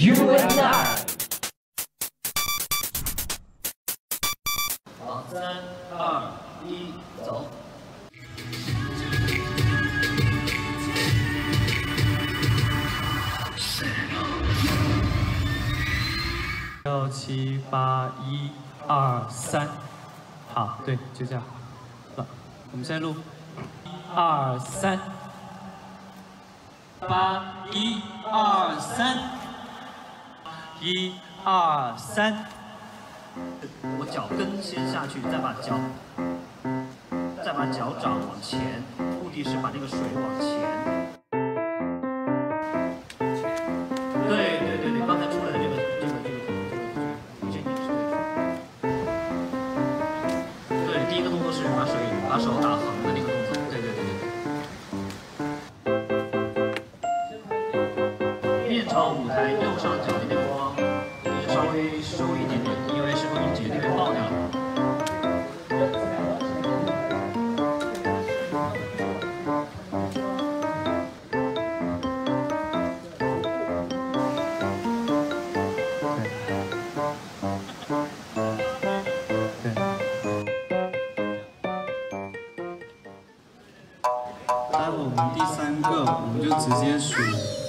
You and I。好，三二一，走。六七八一二三，好，对，就这样。好，我们现在录，一二三，八一二三，一二三。我脚跟先下去，再把脚，再把脚掌往前，目的是把那个水往前。对对对对，刚才出来的这个这个这个这个这个是对。对，第一个动作是把水把手打横的那个动作。对对对对。面朝舞台右上角第三个，我们就直接数。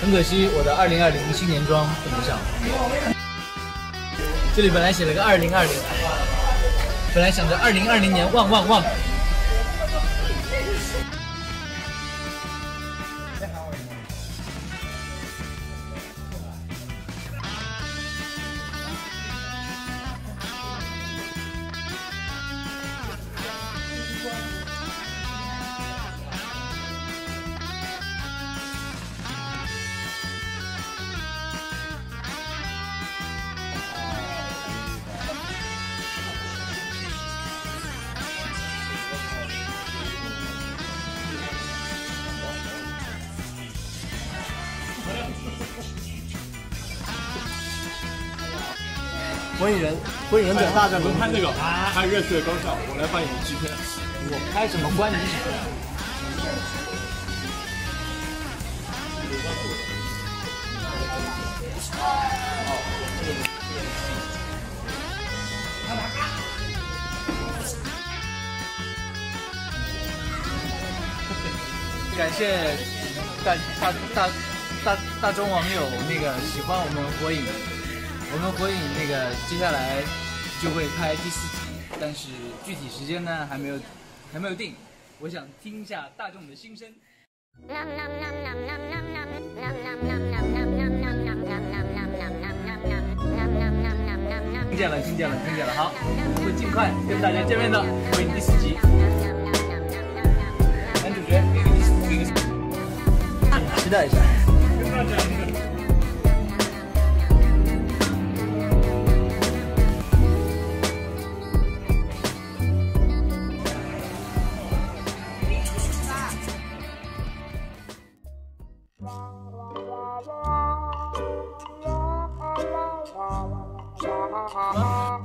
很可惜，我的二零二零新年装跟不上。这里本来写了个二零二零，本来想着二零二零年旺旺旺。火影忍火影忍者大战龙拍那个拍热血高校，我来扮演制片。我拍什么关你什么？感谢大大大大大中网友那个喜欢我们火影，我们火影那个接下来就会拍第四集，但是具体时间呢还没有还没有定，我想听一下大众的心声。听见了，听见了，听见了，好，我们会尽快跟大家见面的，火影第四集。男主角给个第四给个，期待一下。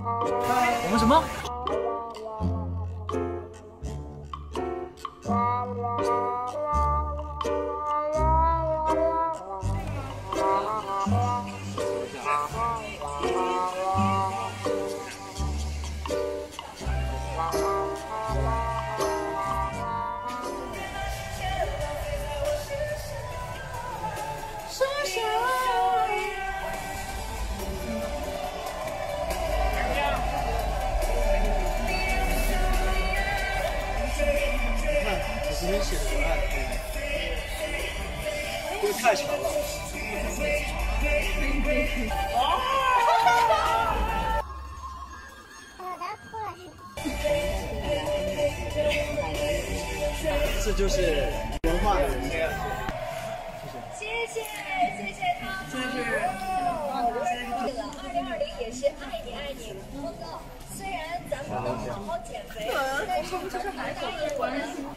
我们什么？太长了。这就是文化的人生。谢谢谢谢谢他们，这是二零二零也是爱你爱你公告。虽然咱们都好好减肥，但是就是还答应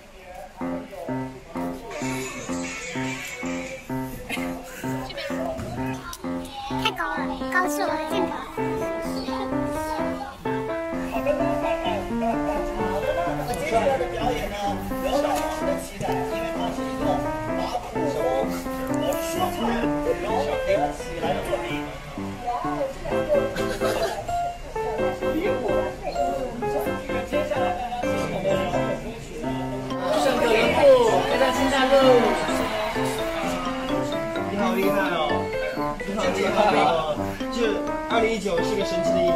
九是个神奇的一年。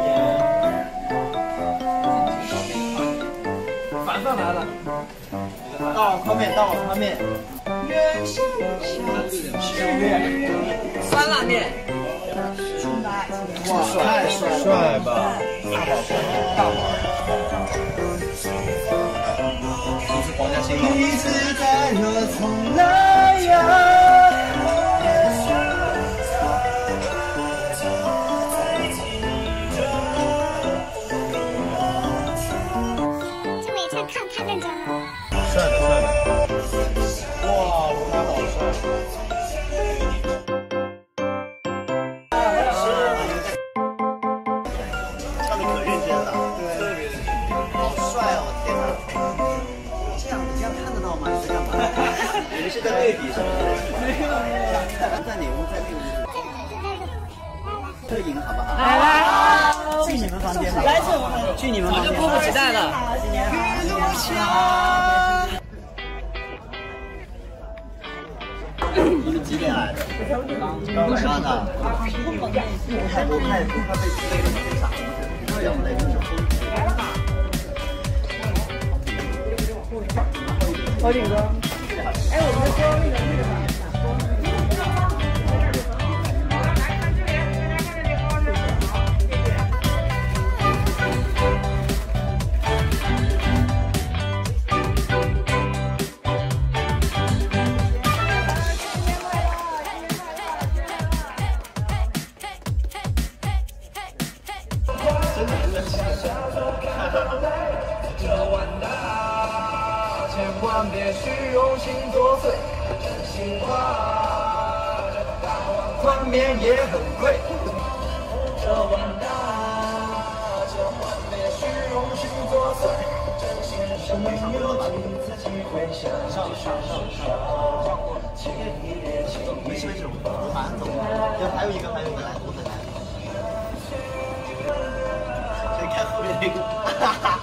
凡凡来了，大碗宽面，大碗宽面。酸辣面，哇，太帅吧！大宝大碗。皇家新一次再热从来去你们房间，迫不及待了。你们几点来？的？刚晚上的。太多太多，快被累的没啥，不要累就疯。宝景哥，哎，我们说那个那个啥。上上上上，请你别轻易。没事没事，我马上走。有还有一个，还有一个，来，我再来。谁看后面那个？哈哈。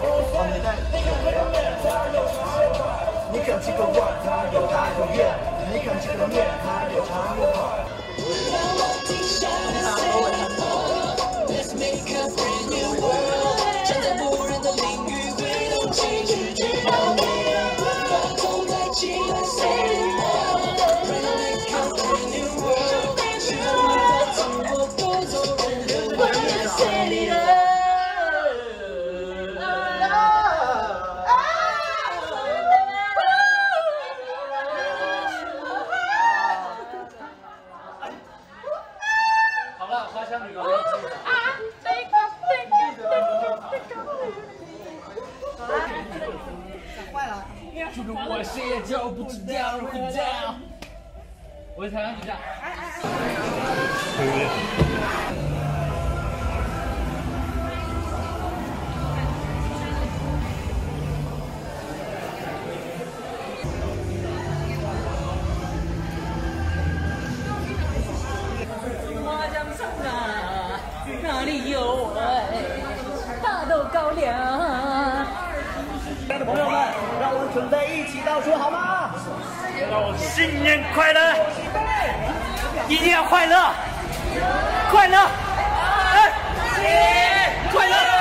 哦，你在。你看这个碗，它又大又圆；你看这个面，它又长又宽。就是我谁也叫不知道回家。我是台湾比赛。花江上啊，哪里有哎？大豆高粱。亲爱的朋友们，让我们准备一起倒数好吗？新年快乐！一定要快乐，快乐！哎，新年快乐！